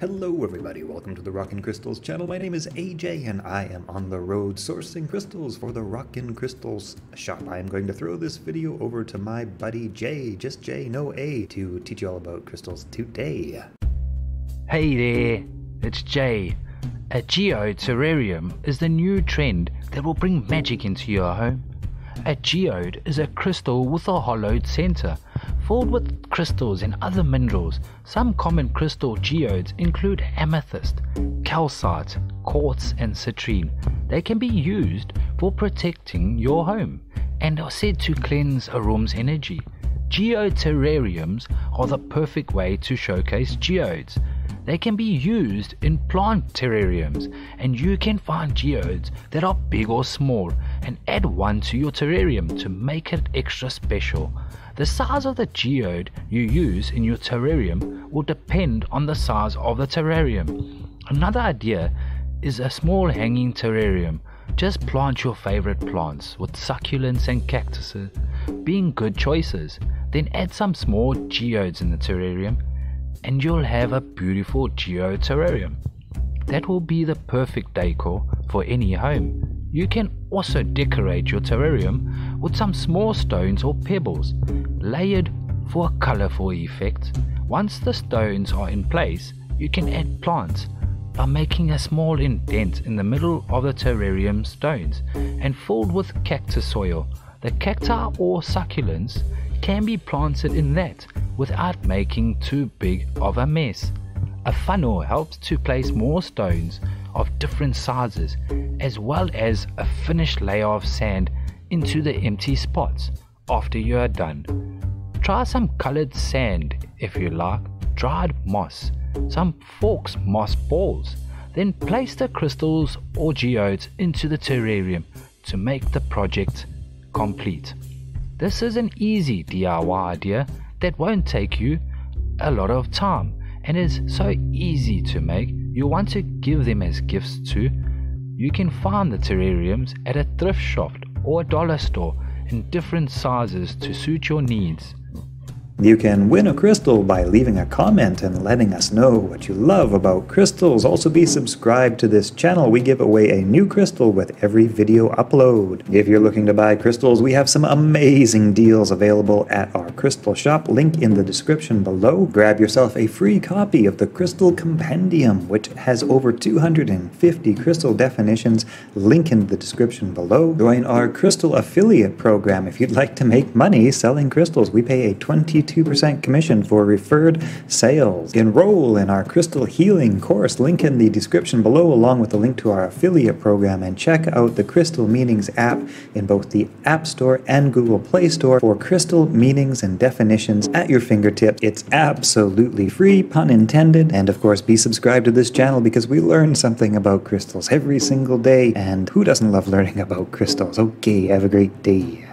Hello everybody, welcome to the Rockin' Crystals channel. My name is AJ and I am on the road sourcing crystals for the Rockin' Crystals shop. I am going to throw this video over to my buddy Jay, just Jay, no A, to teach you all about crystals today. Hey there, it's Jay. A geode terrarium is the new trend that will bring magic into your home. A geode is a crystal with a hollowed center filled with crystals and other minerals. Some common crystal geodes include amethyst, calcite, quartz, and citrine. They can be used for protecting your home and are said to cleanse a room's energy. Geode terrariums are the perfect way to showcase geodes. They can be used in plant terrariums, and you can find geodes that are big or small and add one to your terrarium to make it extra special. The size of the geode you use in your terrarium will depend on the size of the terrarium. Another idea is a small hanging terrarium. Just plant your favorite plants with succulents and cactuses being good choices. Then add some small geodes in the terrarium and you'll have a beautiful geode terrarium. That will be the perfect decor for any home. You can also decorate your terrarium with some small stones or pebbles, layered for a colorful effect. Once the stones are in place, you can add plants by making a small indent in the middle of the terrarium stones and filled with cactus soil. The cacti or succulents can be planted in that without making too big of a mess. A funnel helps to place more stones of different sizes as well as a finished layer of sand into the empty spots after you are done. Try some colored sand if you like, dried moss, some forks moss balls, then place the crystals or geodes into the terrarium to make the project complete. This is an easy DIY idea that won't take you a lot of time and is so easy to make you want to give them as gifts too, you can find the terrariums at a thrift shop or dollar store in different sizes to suit your needs. You can win a crystal by leaving a comment and letting us know what you love about crystals. Also be subscribed to this channel. We give away a new crystal with every video upload. If you're looking to buy crystals, we have some amazing deals available at our crystal shop. Link in the description below. Grab yourself a free copy of the Crystal Compendium, which has over 250 crystal definitions. Link in the description below. Join our crystal affiliate program if you'd like to make money selling crystals. We pay a 20 2% commission for referred sales. Enroll in our crystal healing course, link in the description below, along with a link to our affiliate program, and check out the Crystal Meanings app in both the App Store and Google Play Store for crystal meanings and definitions at your fingertips. It's absolutely free, pun intended, and of course, be subscribed to this channel because we learn something about crystals every single day, and who doesn't love learning about crystals? Okay, have a great day.